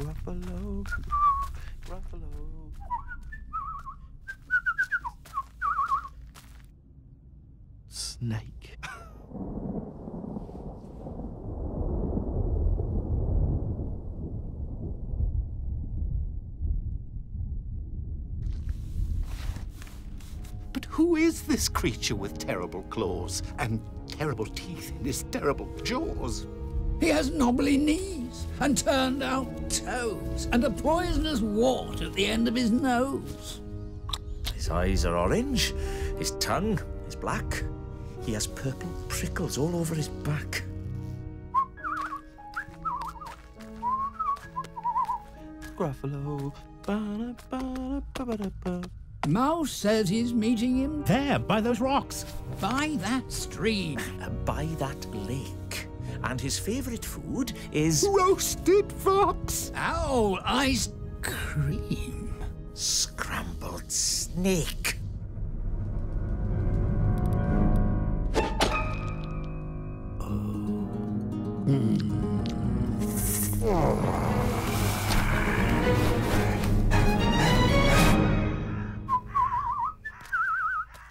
Gruffalo, Gruffalo. Snake. But who is this creature with terrible claws and terrible teeth in his terrible jaws? He has knobbly knees and turned out toes and a poisonous wart at the end of his nose. His eyes are orange, his tongue is black. He has purple prickles all over his back. Gruffalo. Ba-da, ba-da, ba-ba-da-ba. Mouse says he's meeting him There, by those rocks. by that stream. by that lake. And his favourite food is Roasted fox! Owl ice cream. scrambled snake.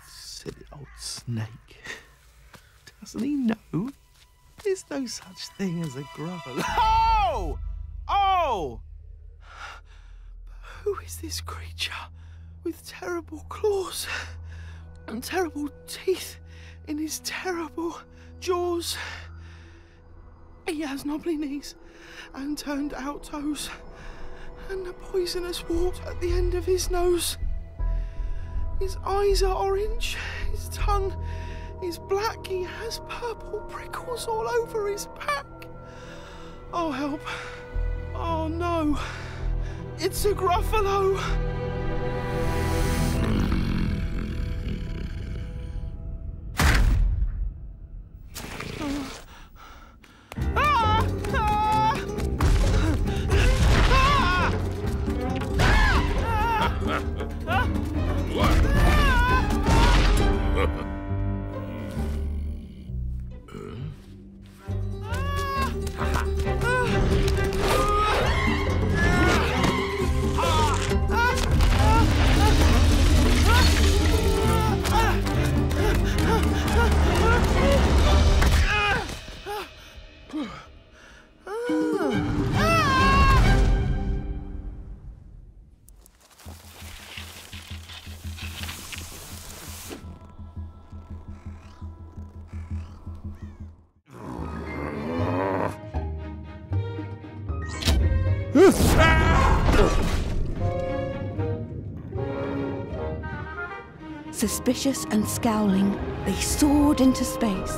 Silly old snake. Doesn't he know? There's no such thing as a gruffalo. Oh! Oh! Who is this creature with terrible claws and terrible teeth in his terrible jaws? He has knobbly knees and turned out toes and a poisonous wart at the end of his nose. His eyes are orange, his tongue is black, he has purple prickles all over his back. Oh, help. Oh, no. It's a Gruffalo. Suspicious and scowling, they soared into space.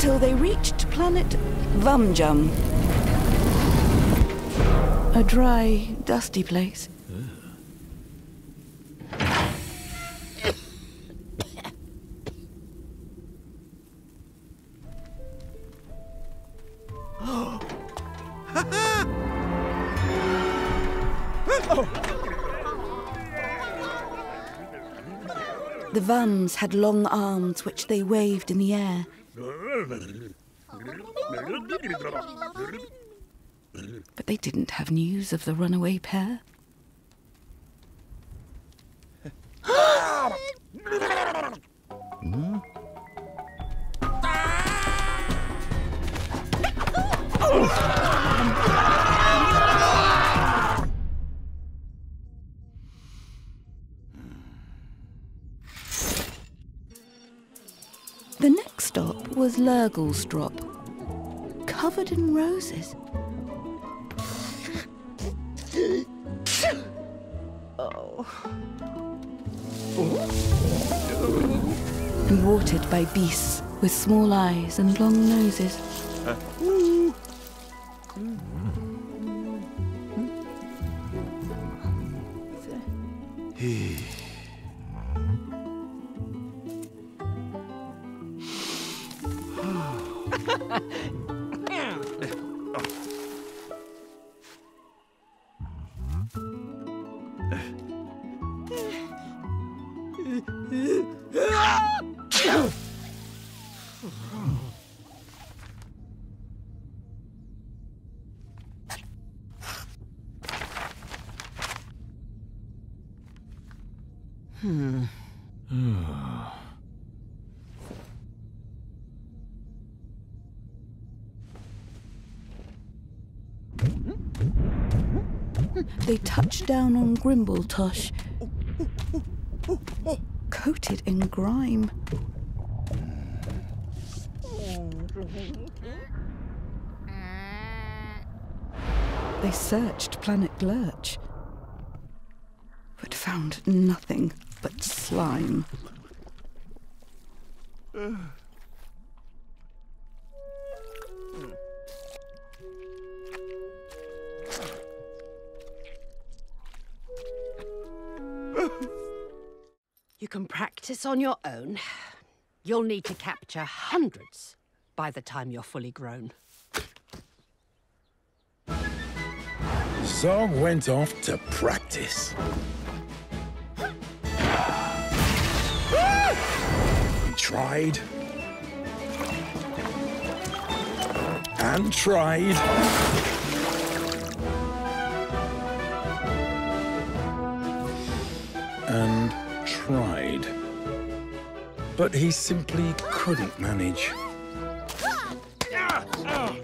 Till they reached planet Vumjum. A dry, dusty place. The Vums had long arms which they waved in the air. But they didn't have news of the runaway pair. Hmm? The next stop was Lurgelstrop, covered in roses. oh. And watered by beasts with small eyes and long noses. Uh. Hmm. They touch down on Grimbletosh, coated in grime. They searched Planet Glurch, but found nothing but slime. Can practice on your own. You'll need to capture hundreds by the time you're fully grown. Zog went off to practice. He tried. And tried. And tried. But he simply couldn't manage. Ow!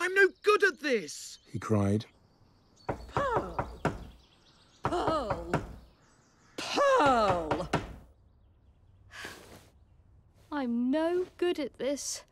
I'm no good at this. He cried. Pearl! Pearl! I'm no good at this.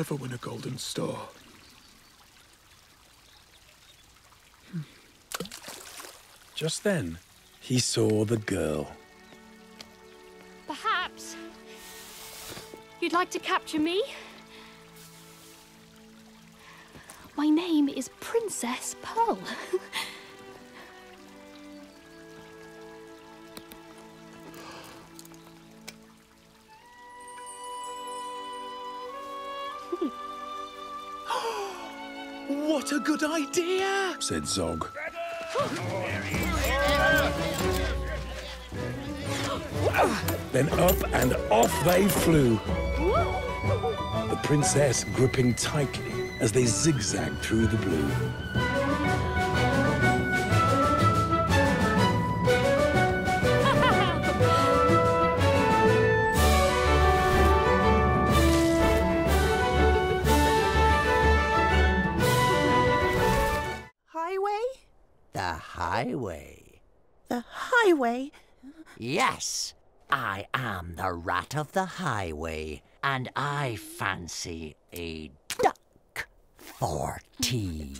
Never win a golden star. Hmm. Just then, he saw the girl. Perhaps you'd like to capture me? My name is Princess Pearl. What a good idea! said Zog. then up and off they flew. The princess gripping tightly as they zigzagged through the blue. The highway. The highway? Yes, I am the rat of the highway, and I fancy a duck for tea.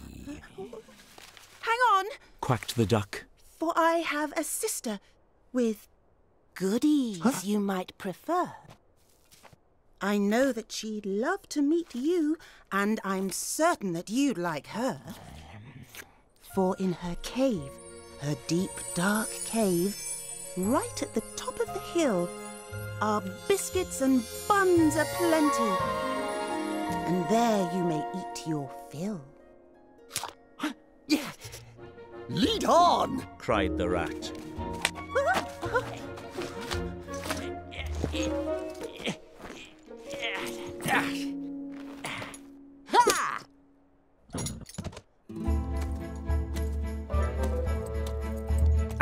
Hang on, quacked the duck. for I have a sister with goodies you might prefer. I know that she'd love to meet you, and I'm certain that you'd like her. For in her cave, her deep, dark cave, right at the top of the hill, are biscuits and buns aplenty. And there you may eat your fill. Yeah. Lead on! cried the rat.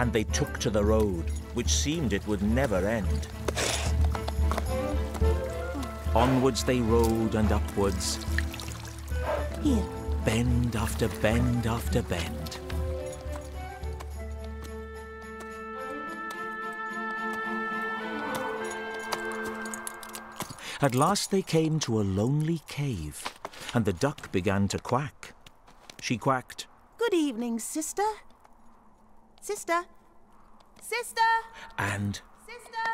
And they took to the road which seemed it would never end. Onwards they rode and upwards. Here. Bend after bend after bend. At last they came to a lonely cave, and the duck began to quack. She quacked, Good evening, sister. Sister. Sister. and Sister!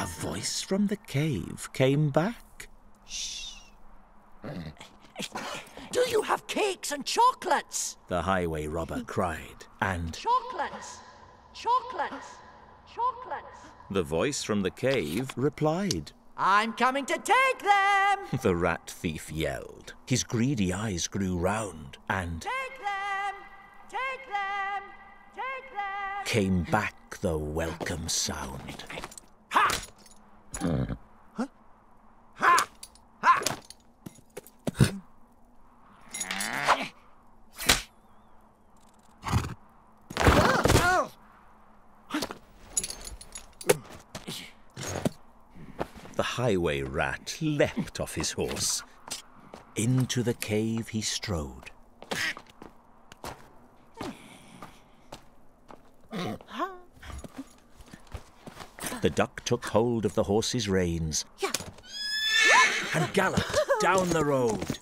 a voice from the cave came back. Shh. Do you have cakes and chocolates? The highway robber cried, and Chocolates! Chocolates! Chocolates! the voice from the cave replied. I'm coming to take them! The rat thief yelled. His greedy eyes grew round, and Take came back the welcome sound. The highway rat leapt off his horse. Into the cave he strode. The duck took hold of the horse's reins and galloped down the road.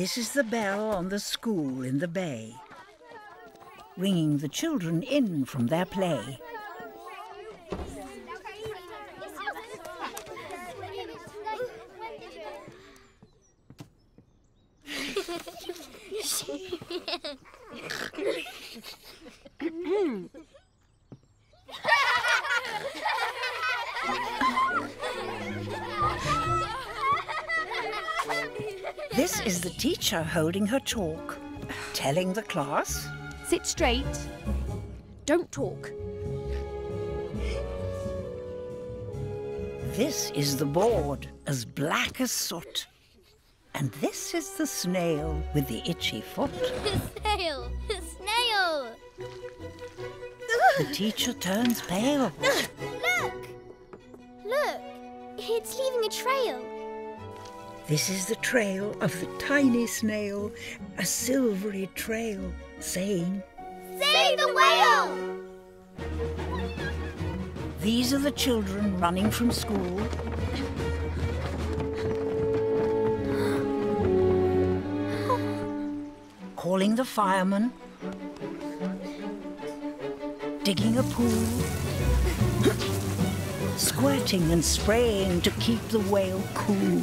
This is the bell on the school in the bay, ringing the children in from their play. This is the teacher holding her chalk, telling the class. Sit straight. Don't talk. This is the board, as black as soot. And this is the snail with the itchy foot. The snail! Snail! The teacher turns pale. Look! Look! It's leaving a trail. This is the trail of the tiny snail, a silvery trail, saying, Save the whale! These are the children running from school. Calling the fireman. Digging a pool. Squirting and spraying to keep the whale cool.